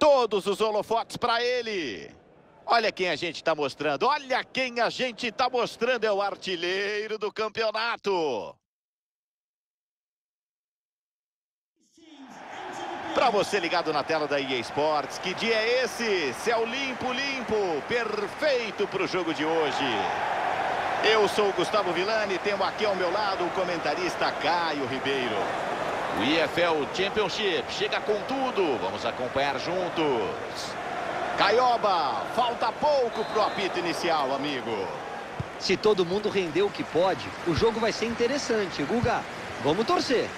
Todos os holofotes para ele. Olha quem a gente está mostrando. Olha quem a gente está mostrando. É o artilheiro do campeonato. Para você ligado na tela da EA Sports, que dia é esse? Céu limpo, limpo, perfeito para o jogo de hoje. Eu sou o Gustavo Villani, tenho aqui ao meu lado o comentarista Caio Ribeiro. O EFL Championship chega com tudo, vamos acompanhar juntos. Caioba, falta pouco pro apito inicial, amigo. Se todo mundo render o que pode, o jogo vai ser interessante, Guga. Vamos torcer.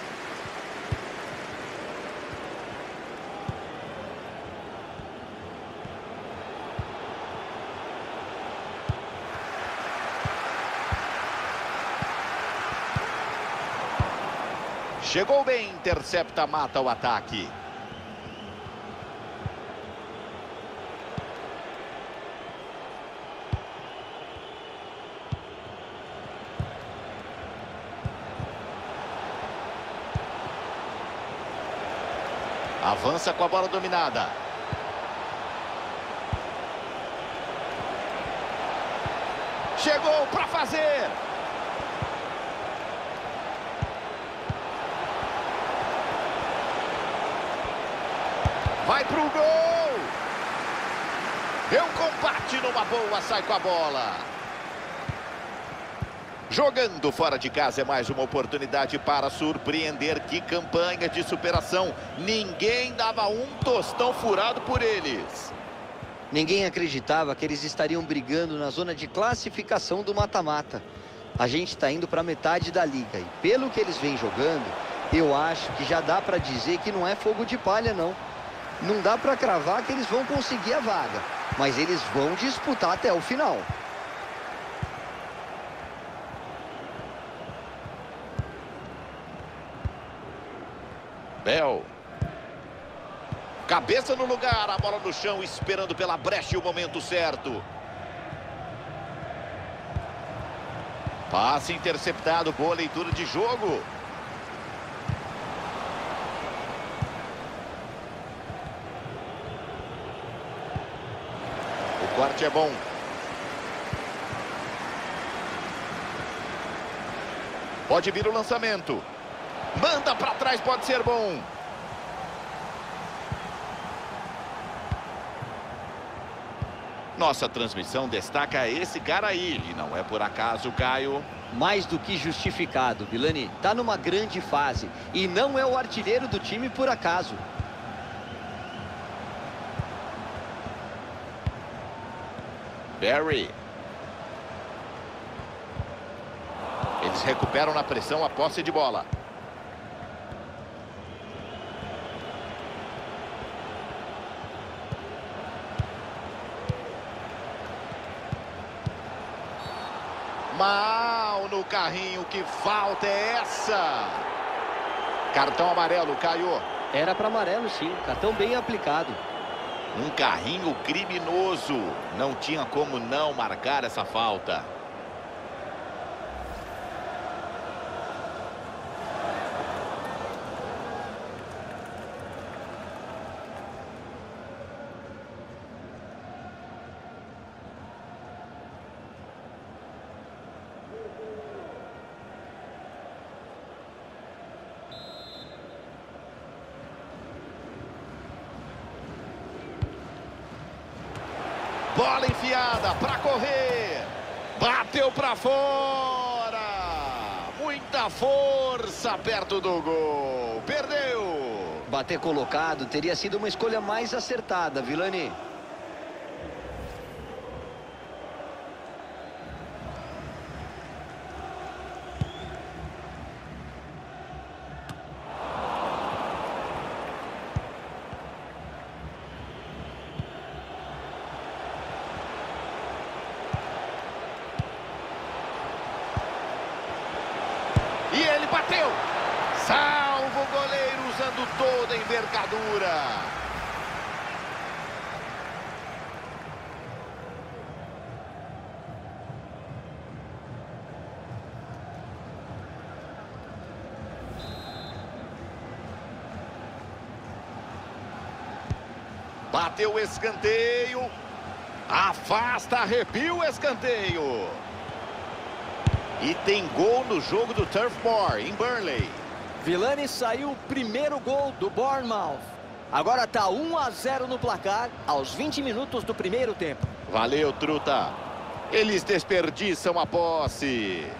Chegou bem, intercepta, mata o ataque. Avança com a bola dominada. Chegou para fazer. Vai pro gol. Deu combate numa boa, sai com a bola. Jogando fora de casa é mais uma oportunidade para surpreender. Que campanha de superação. Ninguém dava um tostão furado por eles. Ninguém acreditava que eles estariam brigando na zona de classificação do mata-mata. A gente está indo para metade da liga e pelo que eles vêm jogando, eu acho que já dá para dizer que não é fogo de palha não. Não dá para cravar que eles vão conseguir a vaga, mas eles vão disputar até o final. Bel. Cabeça no lugar, a bola no chão, esperando pela brecha e o momento certo. Passe interceptado, boa leitura de jogo. É bom. Pode vir o lançamento. Manda para trás, pode ser bom. Nossa transmissão destaca esse cara aí. E não é por acaso, Caio. Mais do que justificado, Vilani. Tá numa grande fase. E não é o artilheiro do time por acaso. Barry. Eles recuperam na pressão a posse de bola. Mal no carrinho, que falta é essa? Cartão amarelo, Caio. Era para amarelo sim, cartão bem aplicado. Um carrinho criminoso. Não tinha como não marcar essa falta. Bola enfiada para correr. Bateu para fora. Muita força perto do gol. Perdeu. Bater colocado teria sido uma escolha mais acertada, Vilani. E ele bateu. Salva o goleiro usando toda a envergadura. Bateu o escanteio. Afasta, arrepia o escanteio. E tem gol no jogo do Turf Moor, em Burnley. Vilani saiu o primeiro gol do Bournemouth. Agora está 1 a 0 no placar aos 20 minutos do primeiro tempo. Valeu, Truta. Eles desperdiçam a posse.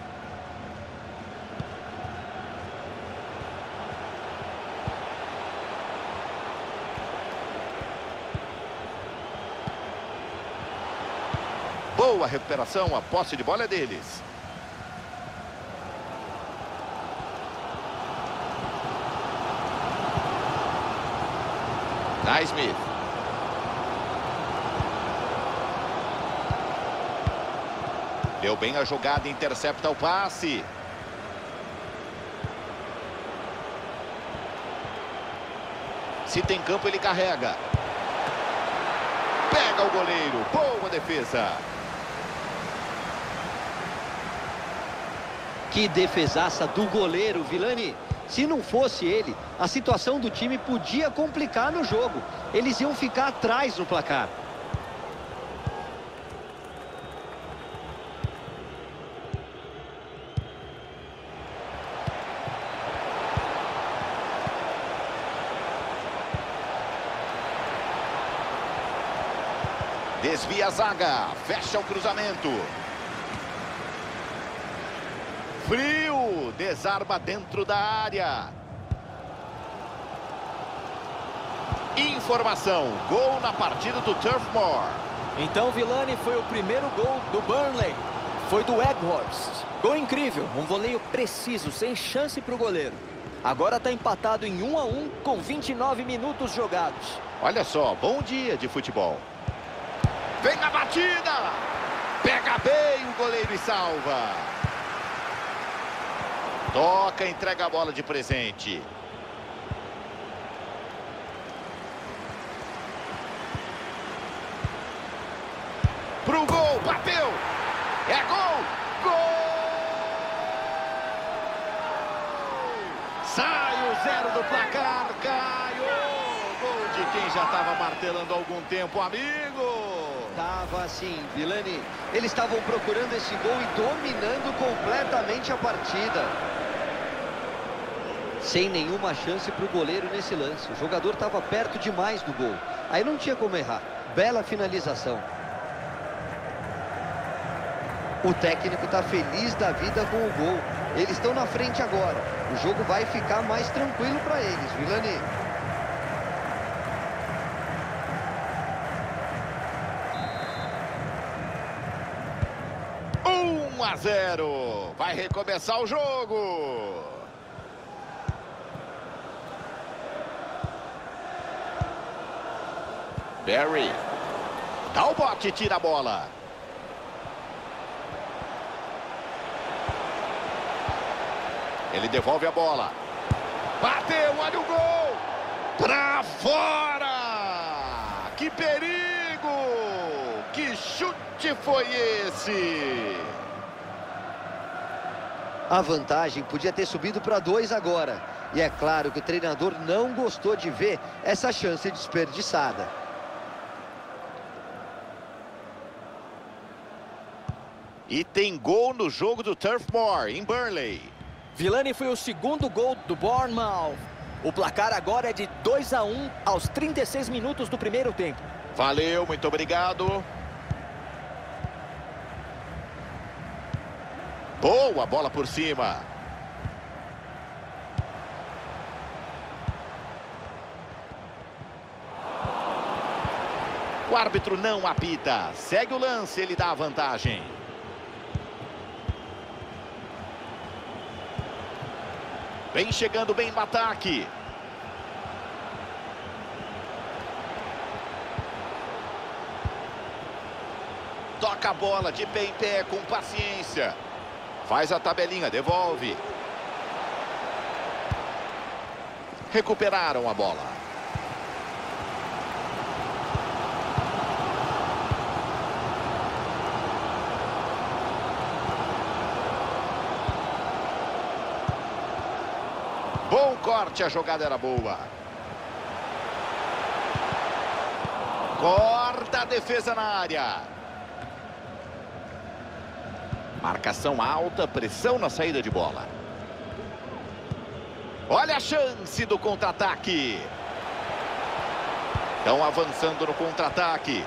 Boa recuperação, a posse de bola é deles. Naismith. Deu bem a jogada, intercepta o passe. Se tem campo, ele carrega. Pega o goleiro. Boa defesa. Que defesaça do goleiro, Vilani. Se não fosse ele, a situação do time podia complicar no jogo. Eles iam ficar atrás no placar. Desvia a zaga, fecha o cruzamento. Frio, desarma dentro da área. Informação, gol na partida do Turf Moor. Então Vilani foi o primeiro gol do Burnley. Foi do Eghorst. Gol incrível, um voleio preciso, sem chance para o goleiro. Agora está empatado em 1 a 1 com 29 minutos jogados. Olha só, bom dia de futebol. Vem na batida! Pega bem o goleiro e salva. Toca, entrega a bola de presente. Pro gol, bateu! É gol! Gol! Sai o zero do placar, Caio! Gol de quem já estava martelando há algum tempo, amigo! Tava assim, Vilani. Eles estavam procurando esse gol e dominando completamente a partida. Sem nenhuma chance para o goleiro nesse lance. O jogador estava perto demais do gol. Aí não tinha como errar. Bela finalização. O técnico está feliz da vida com o gol. Eles estão na frente agora. O jogo vai ficar mais tranquilo para eles, Vilani. 1 a 0. Vai recomeçar o jogo. Barry. Dá o bote, tira a bola. Ele devolve a bola. Bateu, olha o gol. Pra fora. Que perigo. Que chute foi esse? A vantagem podia ter subido para dois agora. E é claro que o treinador não gostou de ver essa chance desperdiçada. E tem gol no jogo do Turf Moor, em Burnley. Vilani foi o segundo gol do Bournemouth. O placar agora é de 2 a 1 aos 36 minutos do primeiro tempo. Valeu, muito obrigado. Boa bola por cima. O árbitro não apita. Segue o lance, ele dá a vantagem. Vem chegando bem no ataque. Toca a bola de pé em pé com paciência. Faz a tabelinha, devolve. Recuperaram a bola. Bom corte, a jogada era boa. Corta a defesa na área. Marcação alta, pressão na saída de bola. Olha a chance do contra-ataque. Estão avançando no contra-ataque.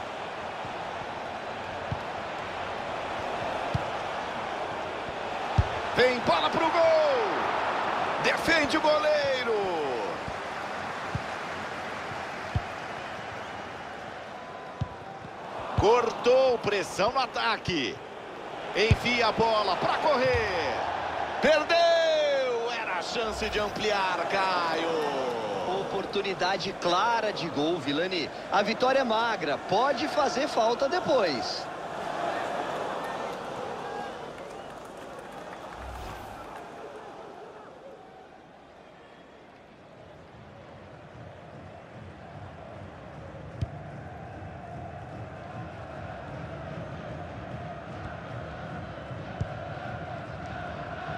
Vem bola para o gol. Defende o goleiro. Cortou pressão no ataque. Enfia a bola para correr. Perdeu. Era a chance de ampliar, Caio. Oportunidade clara de gol, Vilani. A vitória é magra. Pode fazer falta depois.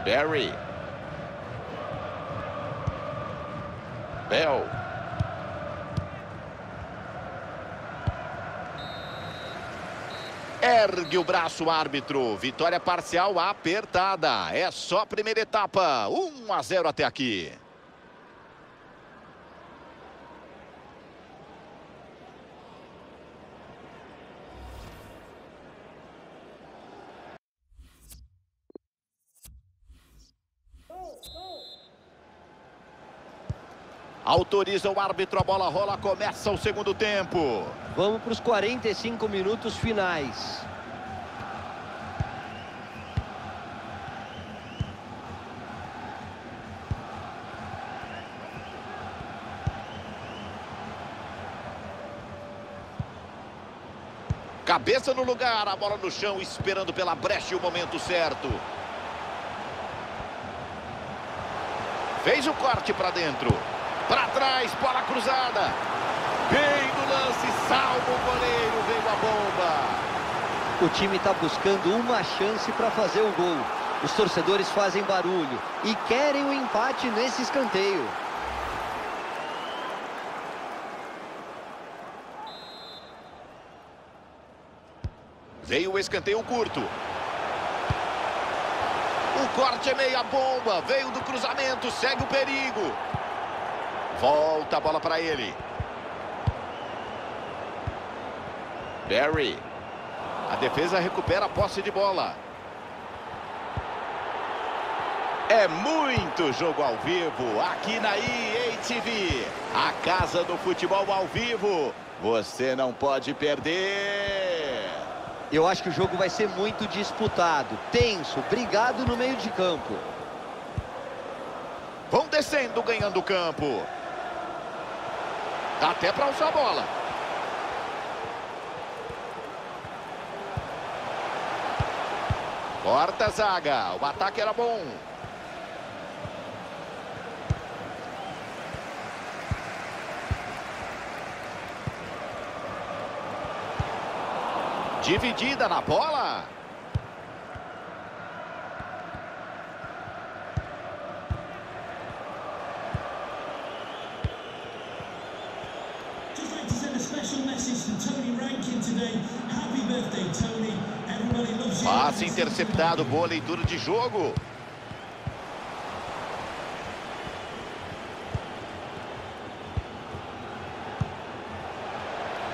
Barry. Bell. Ergue o braço, árbitro. Vitória parcial apertada. É só primeira etapa. 1 a 0 até aqui. Autoriza o árbitro, a bola rola, começa o segundo tempo. Vamos para os 45 minutos finais. Cabeça no lugar, a bola no chão, esperando pela brecha e o momento certo. Fez o corte para dentro. Para trás, bola cruzada. Bem no lance, salva o goleiro, veio a bomba. O time está buscando uma chance para fazer o gol. Os torcedores fazem barulho e querem o um empate nesse escanteio. Veio o escanteio curto. O corte é meia bomba, veio do cruzamento, segue o perigo. Volta a bola para ele. Barry. A defesa recupera a posse de bola. É muito jogo ao vivo aqui na EA TV. A casa do futebol ao vivo. Você não pode perder. Eu acho que o jogo vai ser muito disputado, tenso, brigado no meio de campo. Vão descendo, ganhando o campo. Dá até para alçar a bola. Corta a zaga. O ataque era bom. Dividida na bola. Passe interceptado, boa leitura de jogo.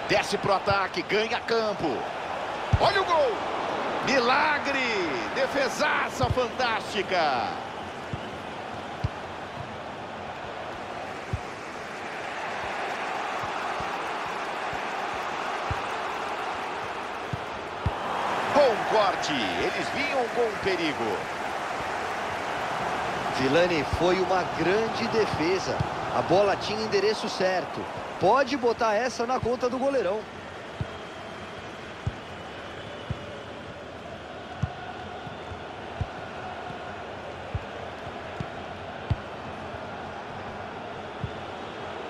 Desce pro ataque, ganha campo. Olha o gol! Milagre! Defesaça fantástica! Bom corte, eles vinham com perigo. Vilani foi uma grande defesa. A bola tinha endereço certo. Pode botar essa na conta do goleirão.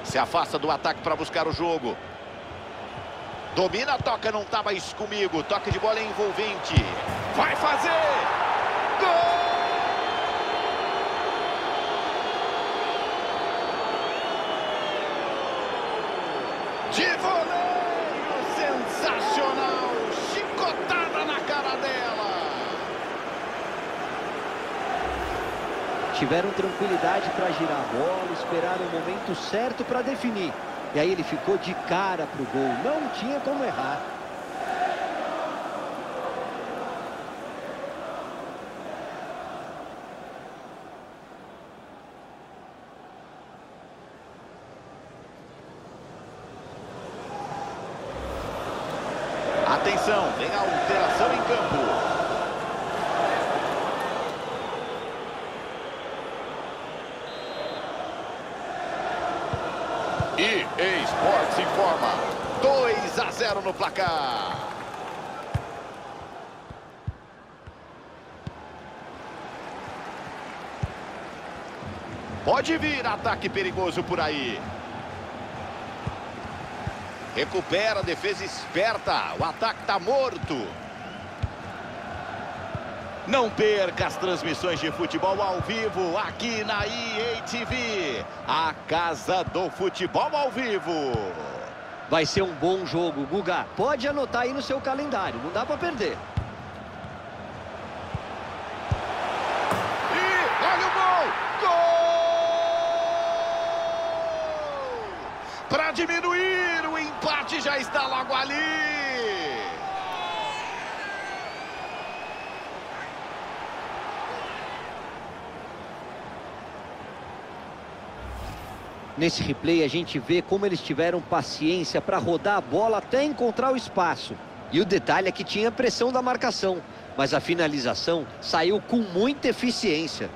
Se afasta do ataque para buscar o jogo. Domina, toca, não tá mais comigo. Toque de bola é envolvente. Vai fazer! Gol! De voleio sensacional, chicotada na cara dela. Tiveram tranquilidade para girar a bola, esperaram o momento certo para definir. E aí ele ficou de cara para o gol, não tinha como errar. Atenção, vem a alteração em campo. E Esportes informa. 2 a 0 no placar. Pode vir ataque perigoso por aí. Recupera defesa esperta. O ataque está morto. Não perca as transmissões de futebol ao vivo aqui na EA. A casa do futebol ao vivo. Vai ser um bom jogo, Guga. Pode anotar aí no seu calendário, não dá para perder. E olha o gol! Gol! Para diminuir, o empate já está logo ali. Nesse replay a gente vê como eles tiveram paciência para rodar a bola até encontrar o espaço. E o detalhe é que tinha pressão da marcação, mas a finalização saiu com muita eficiência.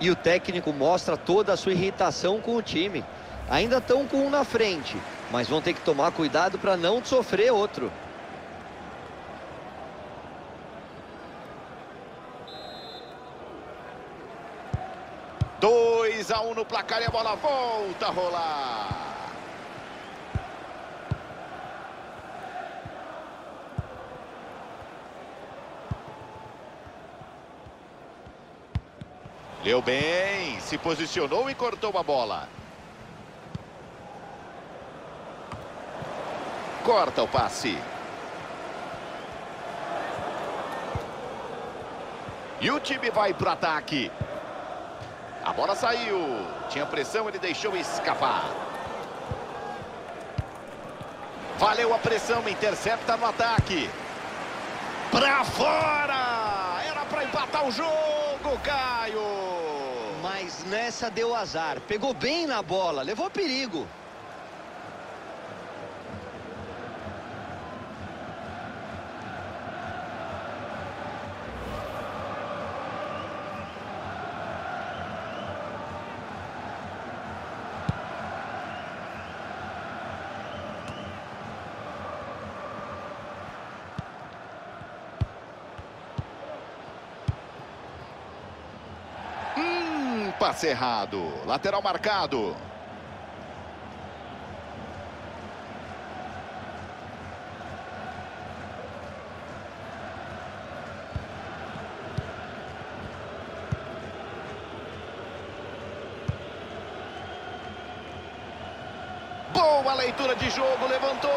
E o técnico mostra toda a sua irritação com o time. Ainda estão com um na frente, mas vão ter que tomar cuidado para não sofrer outro. 2 a 1 um no placar e a bola volta a rolar. Leu bem, se posicionou e cortou a bola. Corta o passe. E o time vai para o ataque. A bola saiu. Tinha pressão, ele deixou escapar. Valeu a pressão, intercepta no ataque. Pra fora! Era pra empatar o jogo, Caio! Mas nessa deu azar. Pegou bem na bola, levou perigo. Passe errado. Lateral marcado. Boa leitura de jogo, levantou.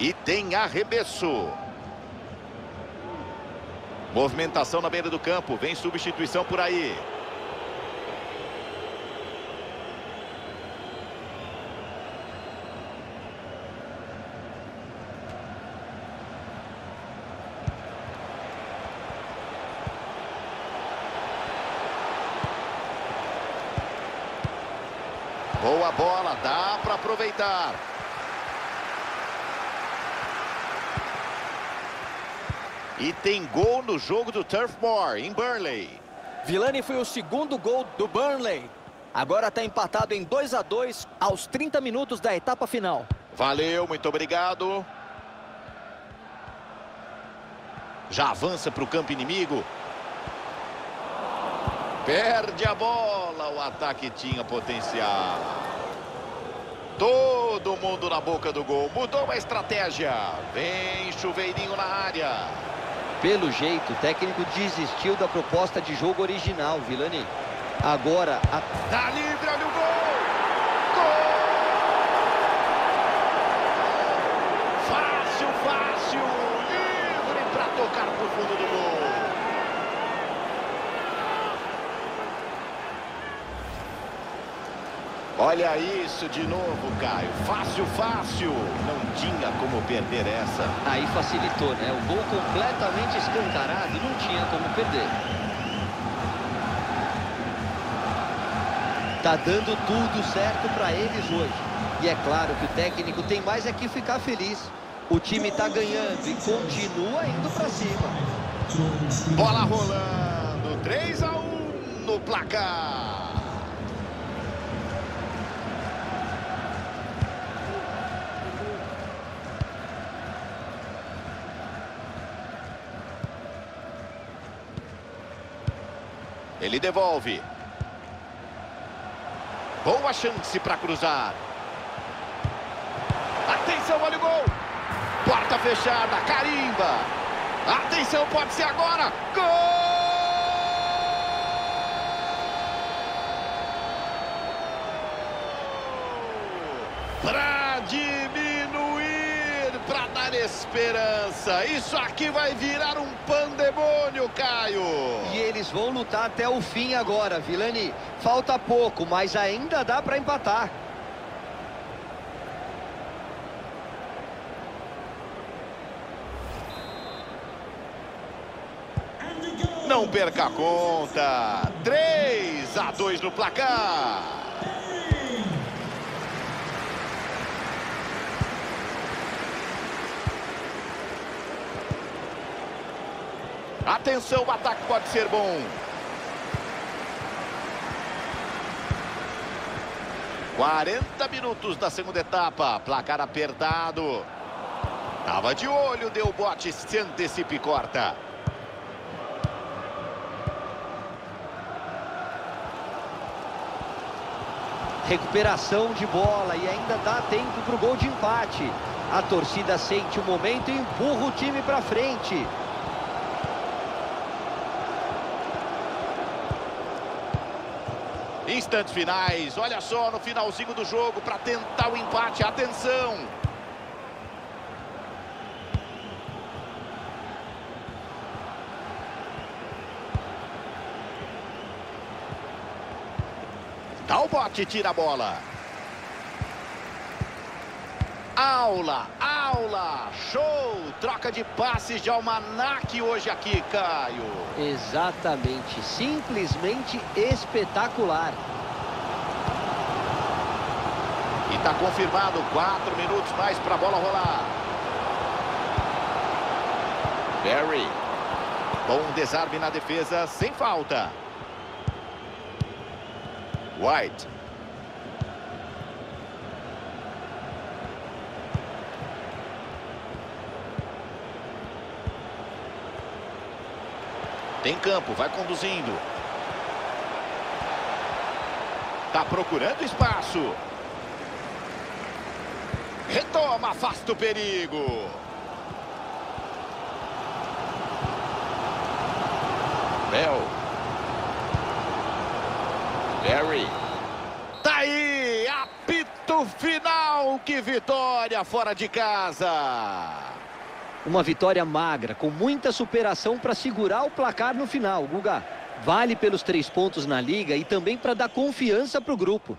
E tem arremesso. Movimentação na beira do campo. Vem substituição por aí. Boa bola, dá para aproveitar. E tem gol no jogo do Turf Moor, em Burnley. Vilani foi o segundo gol do Burnley. Agora está empatado em 2 a 2 aos 30 minutos da etapa final. Valeu, muito obrigado. Já avança para o campo inimigo. Perde a bola, o ataque tinha potencial. Todo mundo na boca do gol, mudou a estratégia. Vem chuveirinho na área. Pelo jeito, o técnico desistiu da proposta de jogo original, Vilani. Agora, a... Tá livre, olha o gol! Gol! Fácil, fácil! Livre para tocar pro fundo do gol! Olha isso de novo, Caio. Fácil, fácil. Não tinha como perder essa. Aí facilitou, né? O gol completamente escancarado, não tinha como perder. Tá dando tudo certo para eles hoje. E é claro que o técnico tem mais é que ficar feliz. O time tá ganhando e continua indo para cima. Bola rolando. 3 a 1 no placar. Ele devolve. Boa chance para cruzar. Atenção, olha o gol. Porta fechada, carimba. Atenção, pode ser agora. Gol! Para diminuir, para dar esperança. Isso aqui vai virar um pandemônio, Caio. E eles vão lutar até o fim agora, Vilani. Falta pouco, mas ainda dá para empatar. Não perca a conta. 3 a 2 no placar. Atenção, o ataque pode ser bom. Quarenta minutos da segunda etapa. Placar apertado. Tava de olho, deu bote, se antecipa e corta. Recuperação de bola e ainda dá tempo para o gol de empate. A torcida sente o momento e empurra o time para frente. Instantes finais, olha só no finalzinho do jogo para tentar o empate. Atenção! Dá o bote, tira a bola. Aula, aula, show! Troca de passes de almanaque hoje aqui, Caio. Exatamente, simplesmente espetacular. E está confirmado, quatro minutos mais para a bola rolar. Barry. Bom desarme na defesa, sem falta. White. Tem campo, vai conduzindo. Tá procurando espaço. Retoma, afasta o perigo. Bell. Barry. Tá aí, apito final. Que vitória fora de casa. Uma vitória magra, com muita superação para segurar o placar no final, Guga. Vale pelos três pontos na liga e também para dar confiança para o grupo.